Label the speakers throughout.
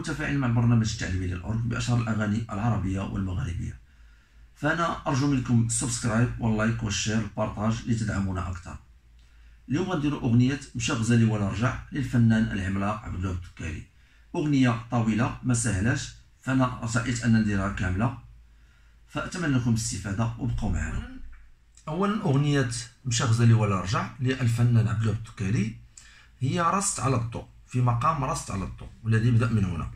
Speaker 1: والمتفاعل مع البرنامج التعليمي لل orgue بأشهر الأغاني العربية والمغربية. فأنا أرجو منكم السبسكرايب واللايك والشير والبارطاج لتدعمونا أكثر. اليوم غنديروا أغنية مشى غزالي ولا رجع للفنان العملاق عبد الوهاب الدكالي أغنية طويلة ما سهلاش فأنا رأيت أن نديرها كاملة. فأتمنى لكم الاستفادة وبقوا معنا. اولا أغنية مشى غزالي ولا رجع للفنان عبد الوهاب الدكالي هي رست على ال do في مقام رست على ال do والذي يبدأ من هنا.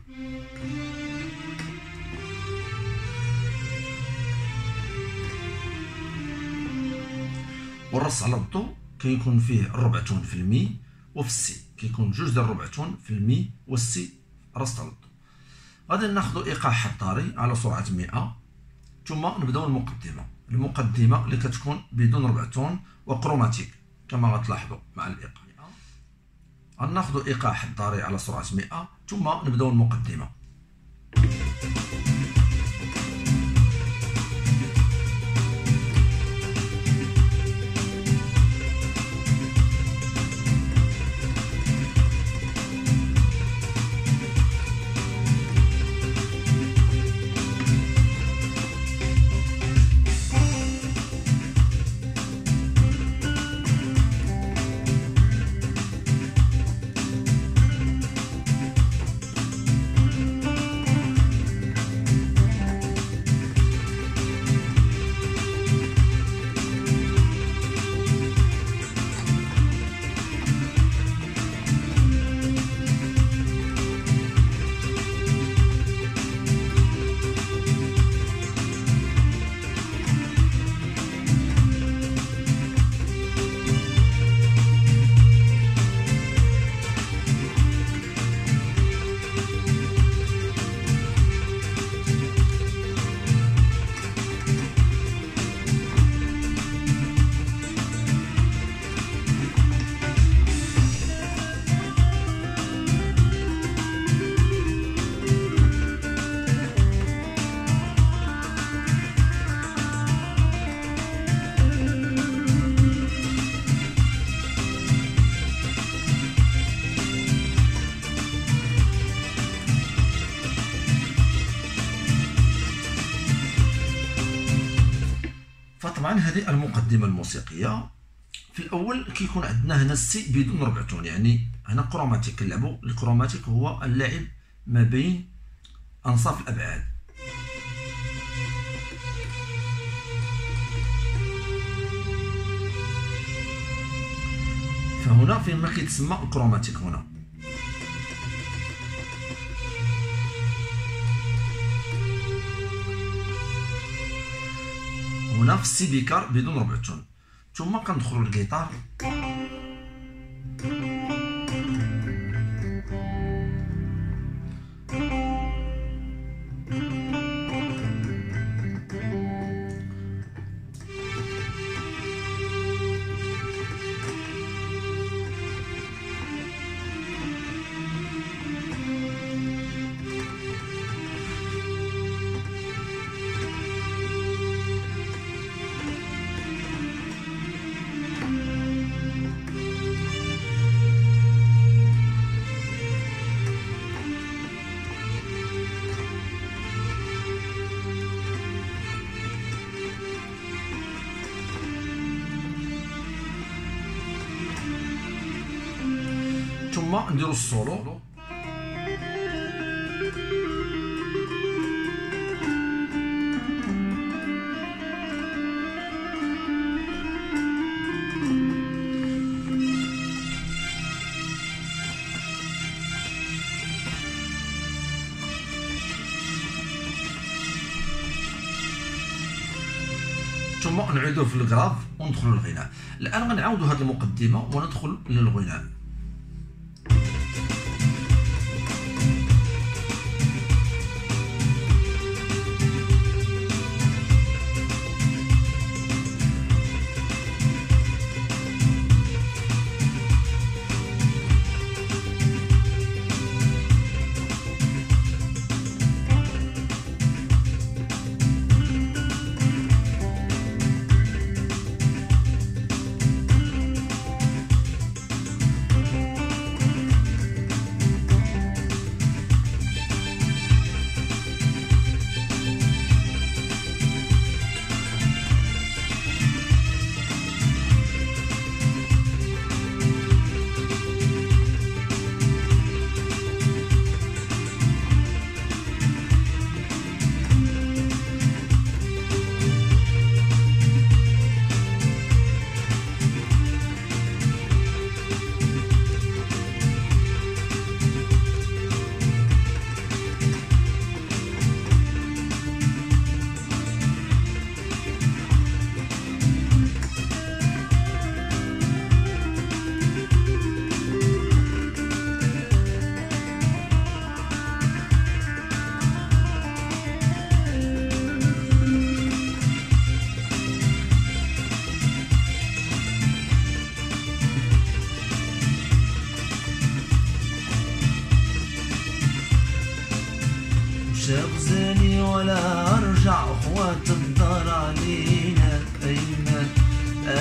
Speaker 1: والرست على ال do كيكون فيه الربع ton في ال mi وفي ال si كيكون جوج ديال الربع ton في ال mi وال si رست على ال do غادي ناخذ إيقاع حضاري على سرعة 100 ثم نبدأو المقدمة. المقدمة اللي كتكون بدون ربع ton وكروماتيك كما غتلاحظوا مع الإيقاع. غناخذوا إيقاع حضاري على سرعة 100 ثم نبداو المقدمة. هذه المقدمة الموسيقية. في الأول كيكون عندنا هنا ال si بدون ربع ton يعني هنا chromatique كنلعبوا ال chromatique هو اللعب ما بين أنصاف الأبعاد. فهنا فين ما كيتسمى ال chromatique هنا. هنا في السي بيكار بدون ربع تون ثم كندخلوا للجيتار ثم نديرو السولو. ثم نعيدوه في الكراف وندخلوا للغناء. الآن غنعاودوا هذه المقدمة وندخل للغناء.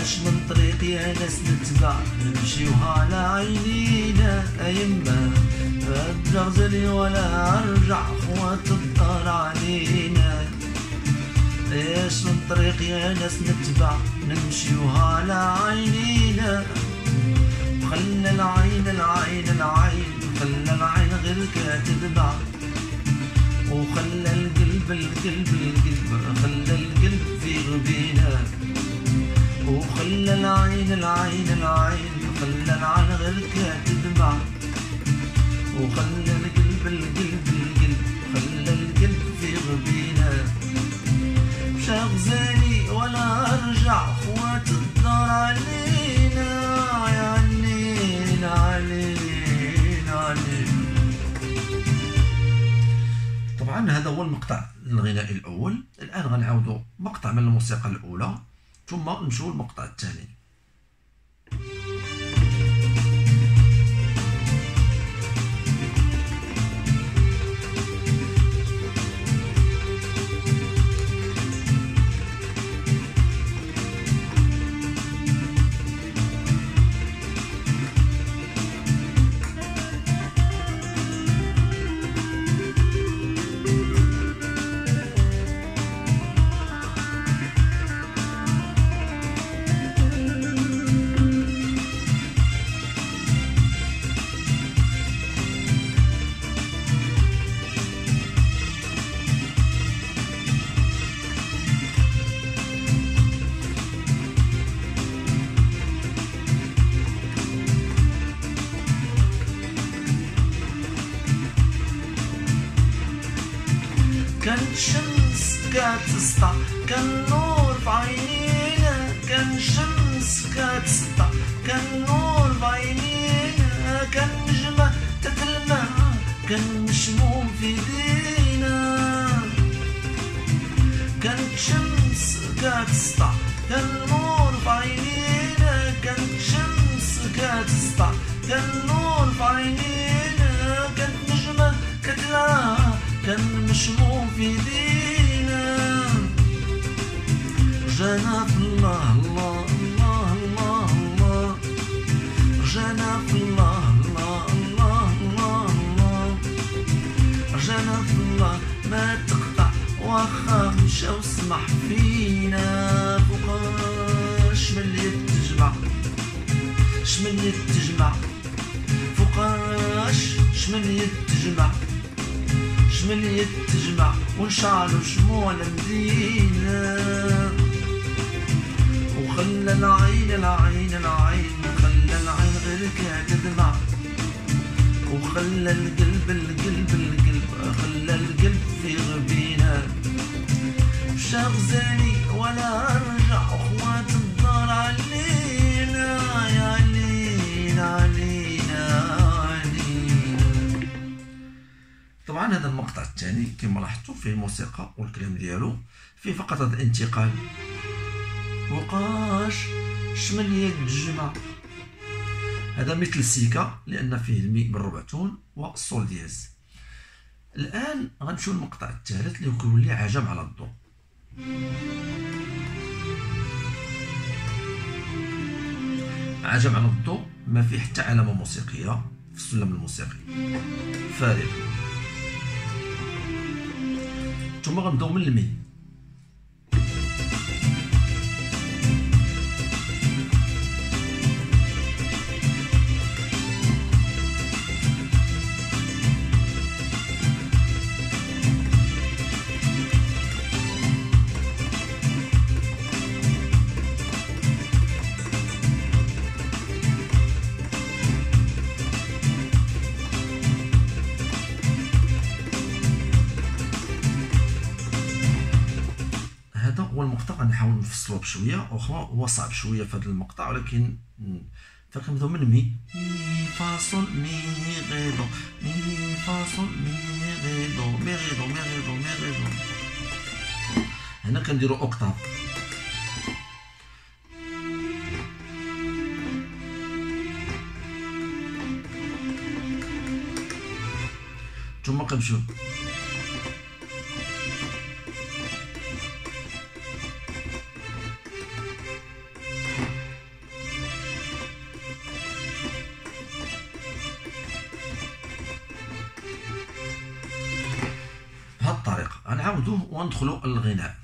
Speaker 1: اش من طريق يا ناس نتبع. نمشيوها على عينينا ايما شغزاني ولا أرجع أخوات الدار علينا. إيش من طريق يا ناس نتبع. نمشيوها على عينينا. خلى العين العين العين. خلى العين غير كاتدمع وخلى القلب القلب القلب. خلى القلب في غبينا. وخلى العين العين العين خلى العين غير كاتدمع وخلى القلب القلب القلب خلى القلب في غبينا مش غزالي ولا أرجع خوات الدار علينا يا علينا علينا. علينا طبعا هذا هو المقطع الغنائي الأول الآن غنعاودوا مقطع من الموسيقى الأولى. ثم نمشيو للمقطع الثاني شمس كاتسطع كان نور في عينينا كان شمس كاتسطع كان نور في عينينا كان نجمة تتلمع كان مشموم في إيدينا. كان شمس كاتسطع كان نور في عينينا كان شمس كاتسطع كان نور في عينينا مشموم في دينا الله الله الله الله الله في الله الله الله الله الله في الله ما تقطع واخا مشى وسمح فينا فوقاش من تجمع شمن يد تجمع فوقاش شمن يد تجمع شمل تجمع ونشعلوا شموع المدينة. وخلى العين العين العين خلى العين غير تدمع وخلى القلب القلب القلب خلى القلب في غبينا مش غزالي ولا هذا المقطع الثاني كما لاحظتوا فيه الموسيقى والكلام ديالو فيه فقط هذا الانتقال. وقاش شمل يد الجمع؟ هذا مثل السيكا لأن فيه المي بالربع تون والصول دياز الآن غنمشيو للمقطع الثالث اللي كيولي عجم على الضوء. عجم على الضوء ما فيه حتى علامة موسيقية في السلم الموسيقي. فارغ. ثم غنبداو من المي بشويه واخا هو صعب شوية في هذا المقطع ولكن فكنبداو من mi mi fa sol mi ré do. mi fa sol mi ré do. mi ré do mi ré do mi ré do. هنا كنديرو octave. ثم كنمشيو. يدخل الغناء.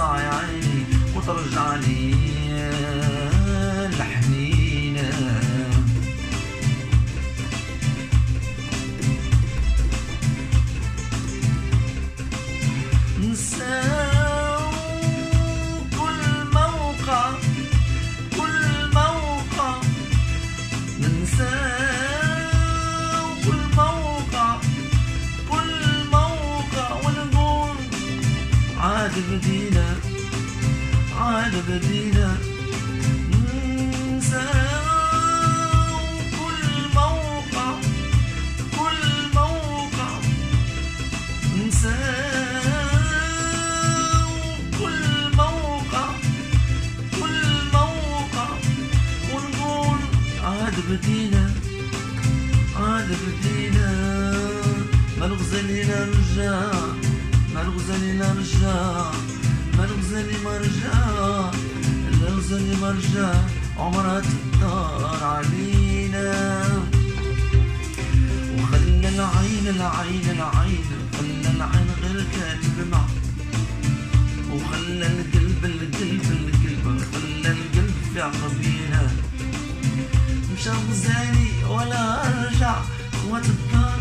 Speaker 1: صايعيني وترجع لي melody نعاودوه وندخلوا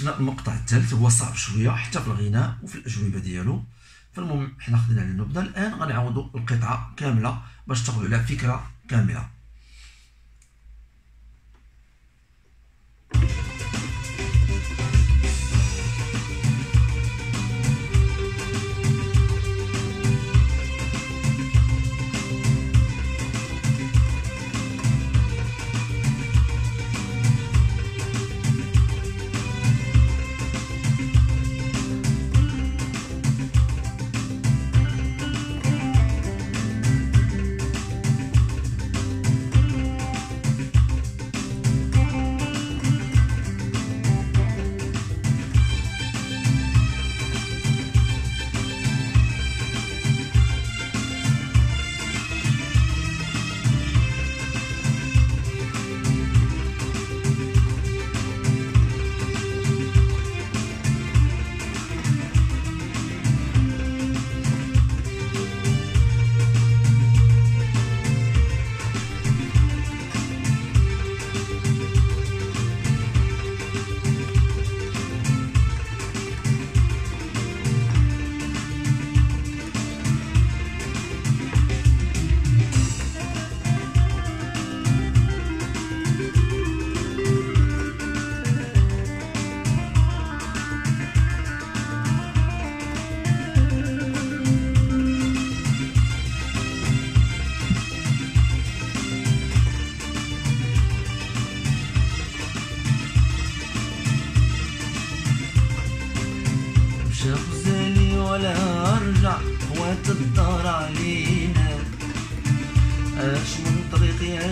Speaker 1: للغناء المقطع الثالث هو صعب شوية حتى في الغناء وفي الأجوبة ديالو. فالمهم حنا خدينا عليه النبذه الآن غنعاودوا القطعة كاملة باش تاخذوا عليها فكرة كاملة.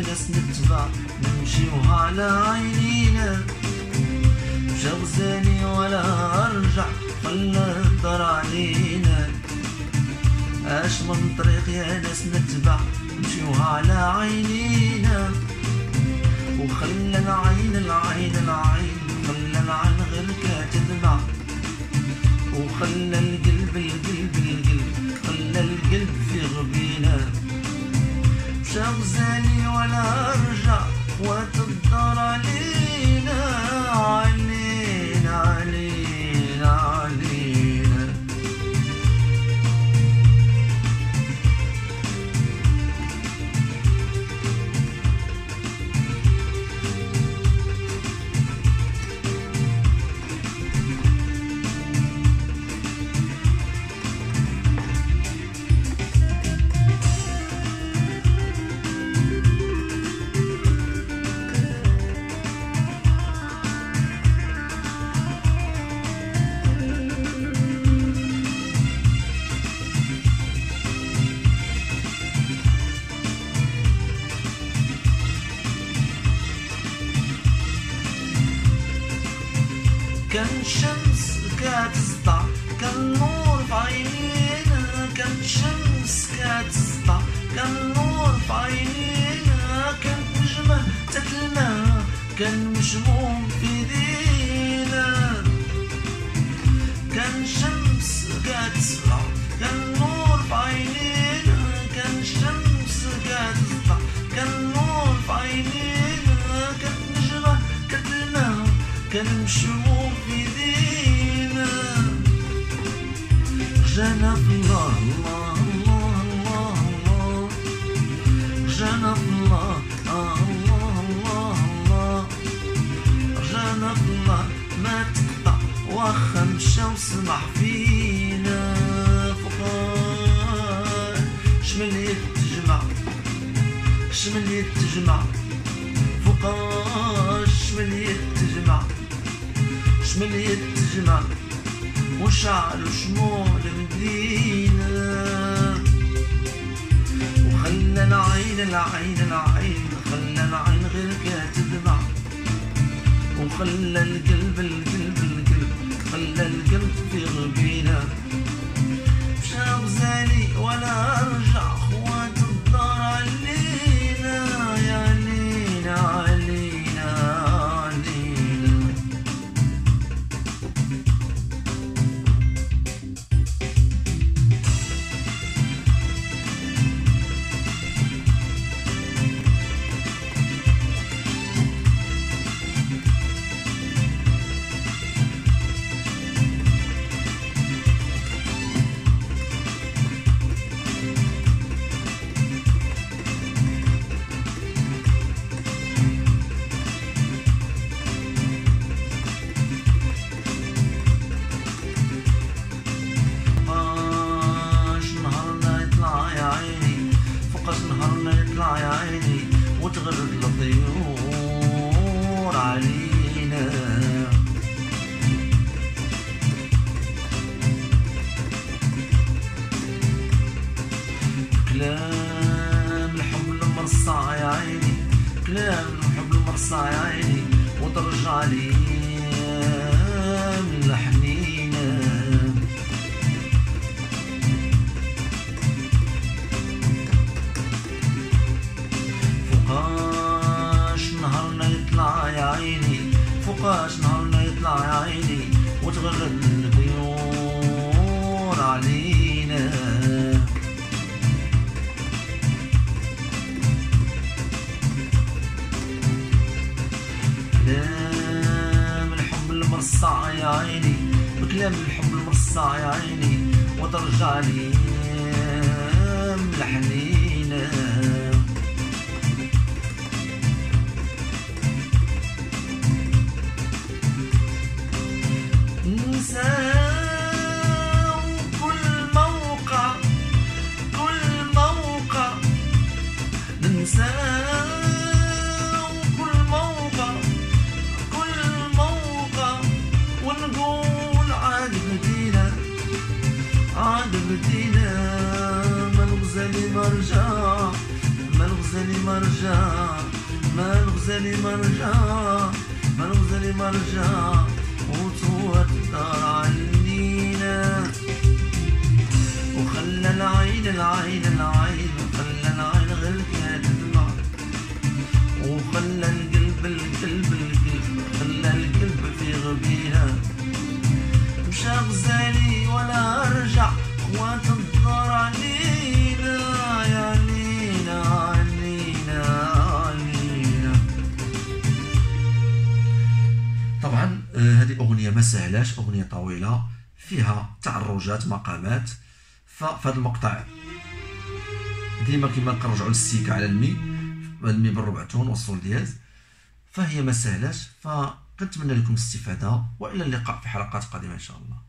Speaker 1: ناس نتبع. نمشيو على عينينا مش غزاني ولا ارجع. خلى الدار علينا اش من طريق يا ناس نتبع. نمشيو على عينينا وخلى العين العين العين خلى العين غير تتبع. وخلى القلب القلب القلب. خلى القلب في غبي شغزاني ولا أرجع وتقدر علينا علي كتسطع كان نور في عينينا كان الشمس كتسطع كان نور في عينينا كان نجمة تتلمع كان مشموم في ايدينا كان الشمس كتسطع كان نور في عينينا كان الشمس كتسطع كان نور في عينينا كان نجمة كتلمع كان مشموم في جانا الله الله الله الله الله الله الله الله الله رجعنا الله ما تقطع واخا مشى وسمح فينا شمل تجمع شمل تجمع وشعل شمول المدينة وخلى العين العين العين خلى العين غير كاتدمع وخلى القلب القلب القلب خلى القلب في غبينة. مشى غزالي ولا رجع نهارنا يطلع يا عيني وتغرد الطيور علينا. كلام الحب المرصع يا عيني كلام الحب المرصع يا عيني وترجع لي. وتغرد الطيور علينا كلام الحب المرصع يا عيني بكلام الحب المرصع يا عيني وترجع لي من عاد بدينا ما الغزالي مرجع ما الغزالي مرجع ما الغزالي مرجع ما الغزالي مرجع وتوت الدار علينا وخلى العين العين العين خلى العين غير كاتدمع وخلى القلب القلب القلب خلى القلب في غبينة مشى غزالي هذه أغنية ما سهلاش أغنية طويلة فيها تعرجات مقامات فهاد المقطع. ديما كما كنرجعوا للسيكه على المي المي بالربع تون والصول دياز. فهي ما سهلاش فكنتمنى لكم الاستفاده وإلى اللقاء في حلقات قادمة إن شاء الله.